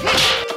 Hmph!